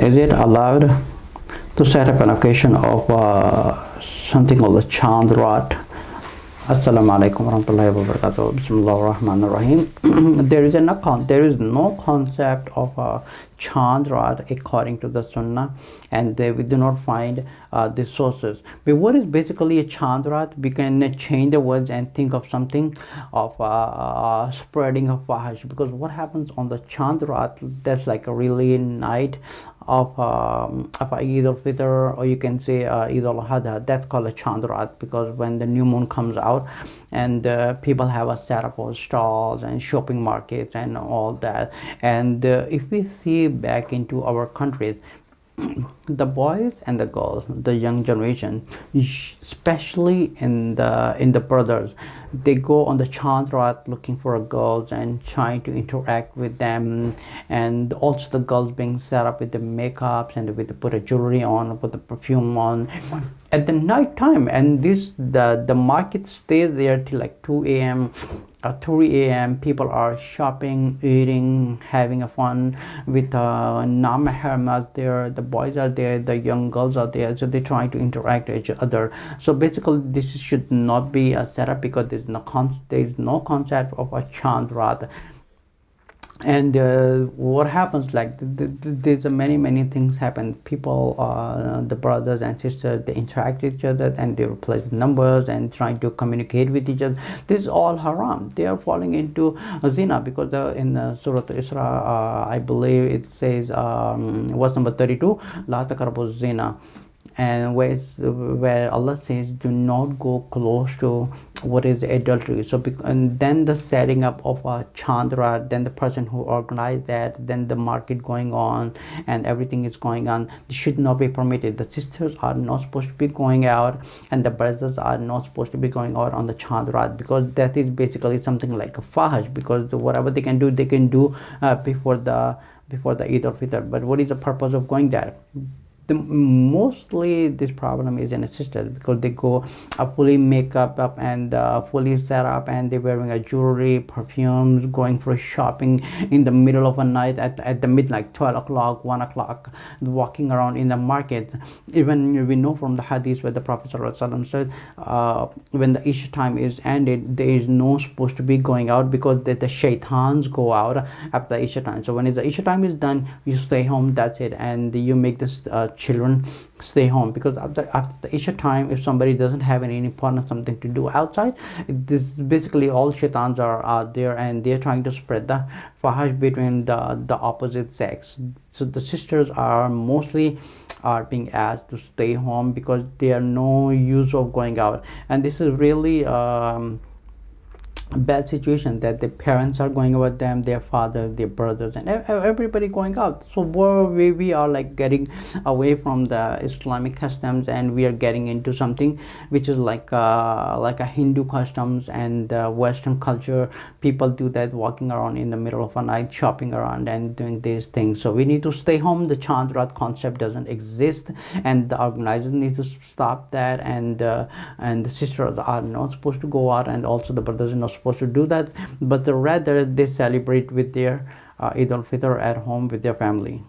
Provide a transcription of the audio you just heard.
Is it allowed to set up an occasion of uh, something called the Chand Raat? Assalamu alaikum warahmatullahi wabarakatuh. Bismillah ar-Rahim. there is no con there is no concept of a Chand Raat according to the Sunnah, and they, we do not find uh, the sources. But what is basically a Chand Raat? We can change the words and think of something of uh, uh, spreading of fahish because what happens on the Chand Raat? That's like a really night of um, of Eid al-Fitr or you can say uh, Eid al-Adha. That's called a Chand Raat because when the new moon comes out and uh, people have a setup of stalls and shopping markets and all that. And uh, if we see back into our countries the boys and the girls the young generation especially in the in the brothers they go on the chand raat looking for girls and trying to interact with them. And also the girls being set up with the makeups and with the put a jewelry on put the perfume on at the night time. And this the the market stays there till like 2 a.m at 3 a.m. people are shopping, eating, having a fun with uh, non-mahram there, the boys are there, the young girls are there, so they're trying to interact with each other. So basically this should not be a setup because there's no, con there's no concept of a chand raat and uh, what happens like th th there's many many things happen. People uh, the brothers and sisters they interact with each other and they replace numbers and trying to communicate with each other. This is all haram. They are falling into zina because uh, in uh, surah isra uh, i believe it says um, verse number 32 la zina and where, where Allah says do not go close to what is adultery. So and then the setting up of a chand raat then the person who organized that then the market going on and everything is going on this should not be permitted. The sisters are not supposed to be going out and the brothers are not supposed to be going out on the chand raat because that is basically something like a fahash because whatever they can do they can do uh, before the before the Eid al-Fitr. But what is the purpose of going there the mostly this problem is in sisters because they go uh, fully makeup up and uh, fully set up and they're wearing a jewelry perfumes going for shopping in the middle of a night at, at the midnight 12 o'clock 1 o'clock walking around in the market. Even we know from the hadith where the prophet said uh, when the isha time is ended there is no supposed to be going out because the, the shaitans go out after isha time. So when the isha time is done you stay home that's it and you make this uh, children stay home because after, after the Isha time if somebody doesn't have any important something to do outside this basically all shaitans are out there and they're trying to spread the fahash between the the opposite sex. So the sisters are mostly are being asked to stay home because there are no use of going out. And this is really um, bad situation that the parents are going about them their father their brothers and everybody going out. So where we, we are like getting away from the islamic customs and we are getting into something which is like uh, like a hindu customs and uh, western culture people do that walking around in the middle of a night shopping around and doing these things. So we need to stay home. The chand raat concept doesn't exist and the organizers need to stop that and uh, and the sisters are not supposed to go out and also the brothers are not supposed to do that but rather they celebrate with their uh, Eid al-Fitr at home with their family